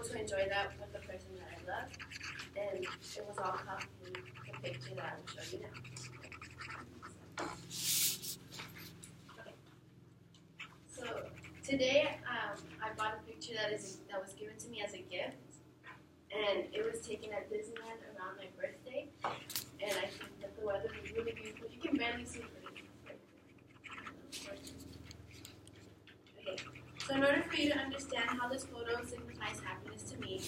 to enjoy that with the person that I love, and it was all in the picture that I will show you now. So today, um, I bought a picture that is that was given to me as a gift, and it was taken at Disneyland around my birthday, and I think that the weather was really beautiful. You can barely see it. Okay, so in order for you to understand how this photo signifies happiness to me,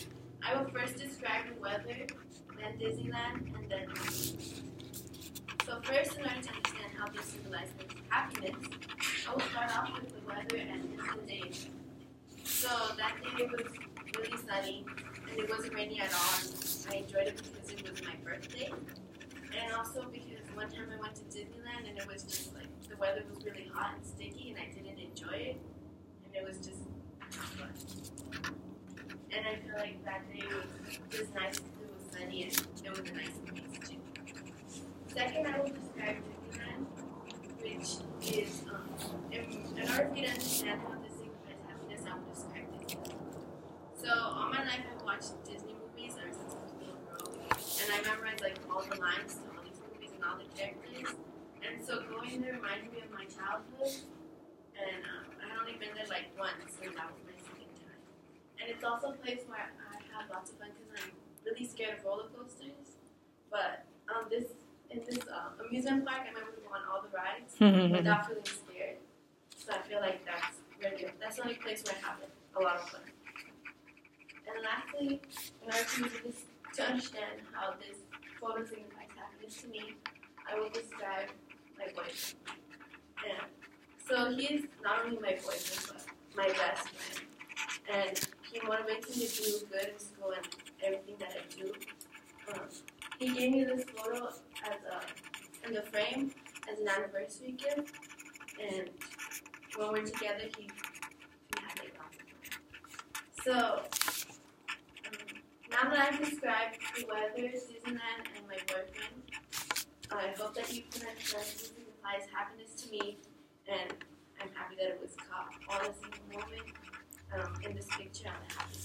I will first describe the weather, then Disneyland, and then So first, in order to understand how this symbolizes happiness, I will start off with the weather and the day. So that day it was really sunny, and it wasn't rainy at all. I enjoyed it because it was my birthday, and also because one time I went to Disneyland and it was just like the weather was really hot and sticky, and I didn't enjoy it it was just fun. And I feel like that day was nice it was sunny and it was a nice place too. Second, I will describe Disneyland, which is, um, in, in order for you to understand how this signifies happiness, I will describe Disneyland. So, all my life I've watched Disney movies ever since I was a little girl, and I memorized like all the lines to all these movies and all the characters. And so going there reminded me of my childhood and um, I like once, and that was my second time. And it's also a place where I have lots of fun because I'm really scared of roller coasters. But um, this in this uh, amusement park, I'm able to go on all the rides without feeling scared. So I feel like that's really good. That's the only place where I have a lot of fun. And lastly, in order to, this, to understand how this photo signifies happiness to me, I will describe my boyfriend. So he's not only my boyfriend, but my best friend. And he motivates me to do good in school and everything that I do. Um, he gave me this photo as a, in the frame as an anniversary gift. And when we're together, he, he had it on. So, um, now that I've described the weather, Disneyland, and my boyfriend, I hope that you can understand this signifies happiness to me and I'm happy that it was caught in a single moment um, in this picture. I'm happy.